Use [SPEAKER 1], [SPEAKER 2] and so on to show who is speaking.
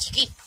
[SPEAKER 1] チキッ